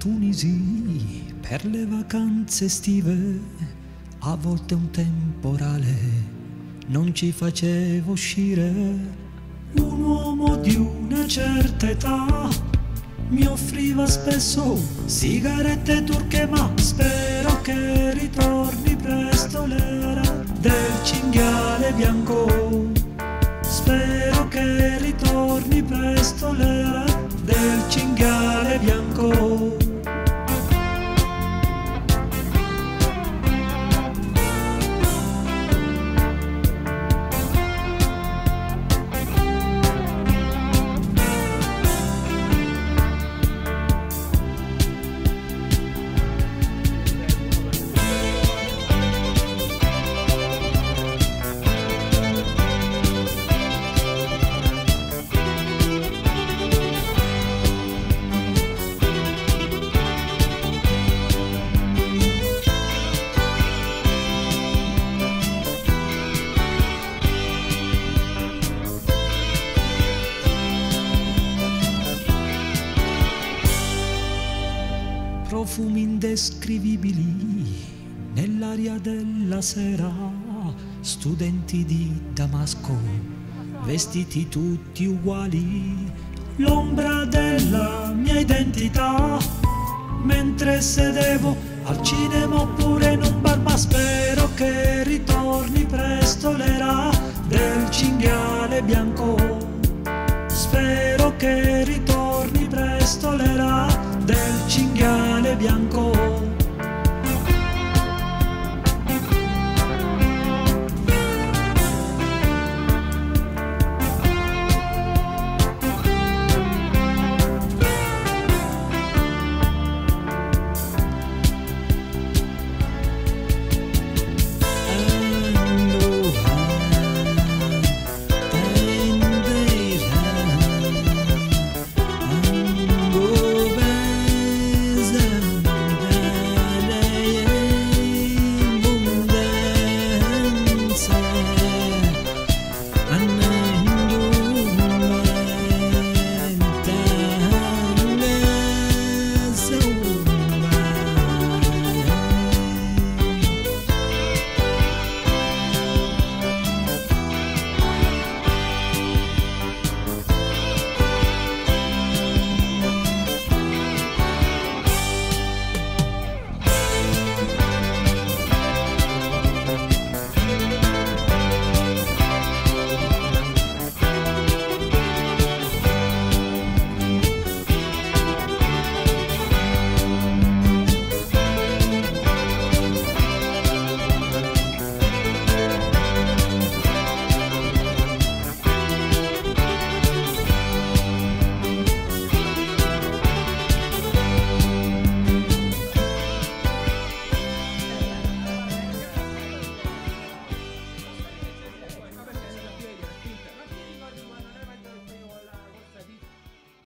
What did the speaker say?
Tunisi per le vacanze estive, a volte un temporale non ci faceva uscire. Un uomo di una certa età mi offriva spesso sigarette turche, ma spero che ritorni presto l'era del cinghiale bianco. Spero che ritorni presto l'era del cinghiale bianco. Profumi indescrivibili nell'aria della sera, studenti di Damasco, vestiti tutti uguali, l'ombra della mia identità, mentre sedevo al cinema oppure in un bar, ma spero che ritorni presto l'era del cinghiale bianco. bianco.